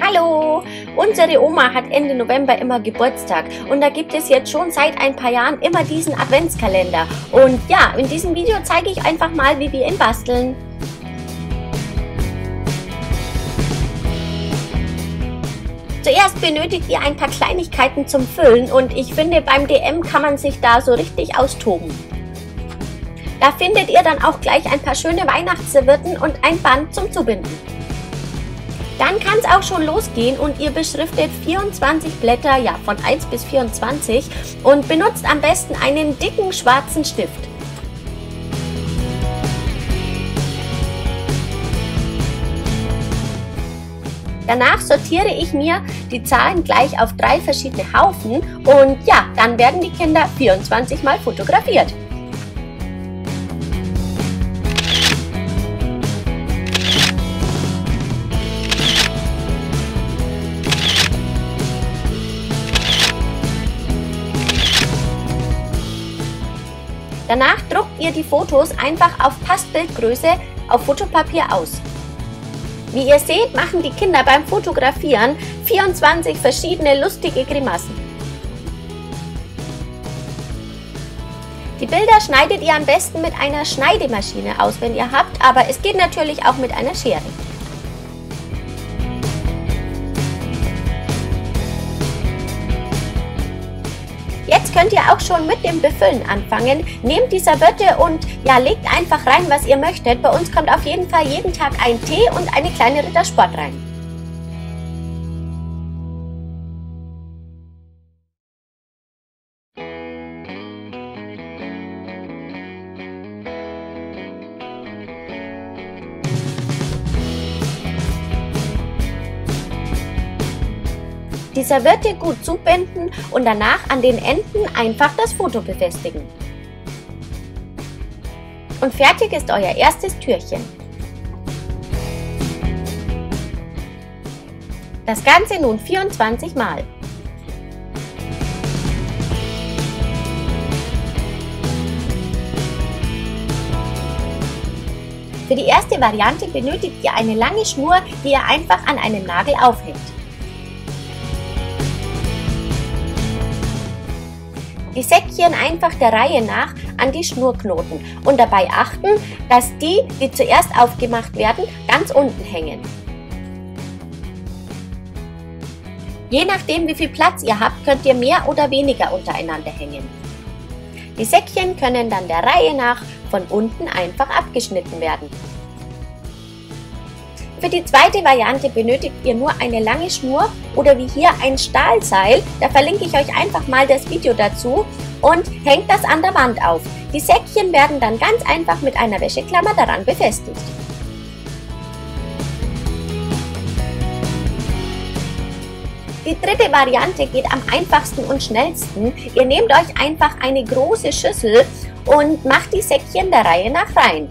Hallo! Unsere Oma hat Ende November immer Geburtstag und da gibt es jetzt schon seit ein paar Jahren immer diesen Adventskalender. Und ja, in diesem Video zeige ich einfach mal, wie wir ihn basteln. Zuerst benötigt ihr ein paar Kleinigkeiten zum Füllen und ich finde beim DM kann man sich da so richtig austoben. Da findet ihr dann auch gleich ein paar schöne Weihnachtsservietten und ein Band zum Zubinden. Dann kann es auch schon losgehen und ihr beschriftet 24 Blätter, ja von 1 bis 24 und benutzt am besten einen dicken schwarzen Stift. Danach sortiere ich mir die Zahlen gleich auf drei verschiedene Haufen und ja, dann werden die Kinder 24 mal fotografiert. Danach druckt ihr die Fotos einfach auf Passbildgröße auf Fotopapier aus. Wie ihr seht, machen die Kinder beim Fotografieren 24 verschiedene lustige Grimassen. Die Bilder schneidet ihr am besten mit einer Schneidemaschine aus, wenn ihr habt, aber es geht natürlich auch mit einer Schere. Könnt ihr auch schon mit dem Befüllen anfangen. Nehmt die Serviette und ja, legt einfach rein, was ihr möchtet. Bei uns kommt auf jeden Fall jeden Tag ein Tee und eine kleine Rittersport rein. Die Serviette gut zubinden und danach an den Enden einfach das Foto befestigen. Und fertig ist euer erstes Türchen. Das Ganze nun 24 Mal. Für die erste Variante benötigt ihr eine lange Schnur, die ihr einfach an einem Nagel aufhängt. Die Säckchen einfach der Reihe nach an die Schnurknoten und dabei achten, dass die, die zuerst aufgemacht werden, ganz unten hängen. Je nachdem wie viel Platz ihr habt, könnt ihr mehr oder weniger untereinander hängen. Die Säckchen können dann der Reihe nach von unten einfach abgeschnitten werden. Für die zweite Variante benötigt ihr nur eine lange Schnur oder wie hier ein Stahlseil. Da verlinke ich euch einfach mal das Video dazu und hängt das an der Wand auf. Die Säckchen werden dann ganz einfach mit einer Wäscheklammer daran befestigt. Die dritte Variante geht am einfachsten und schnellsten. Ihr nehmt euch einfach eine große Schüssel und macht die Säckchen der Reihe nach rein.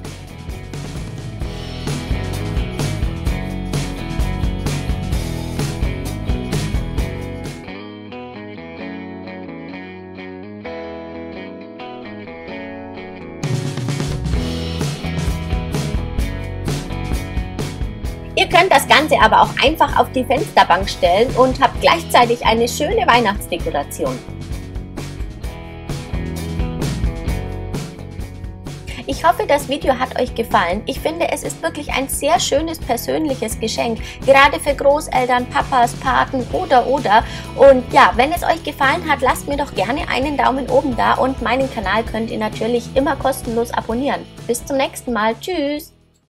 Ihr könnt das Ganze aber auch einfach auf die Fensterbank stellen und habt gleichzeitig eine schöne Weihnachtsdekoration. Ich hoffe, das Video hat euch gefallen. Ich finde, es ist wirklich ein sehr schönes persönliches Geschenk, gerade für Großeltern, Papas, Paten oder oder. Und ja, wenn es euch gefallen hat, lasst mir doch gerne einen Daumen oben da und meinen Kanal könnt ihr natürlich immer kostenlos abonnieren. Bis zum nächsten Mal. Tschüss!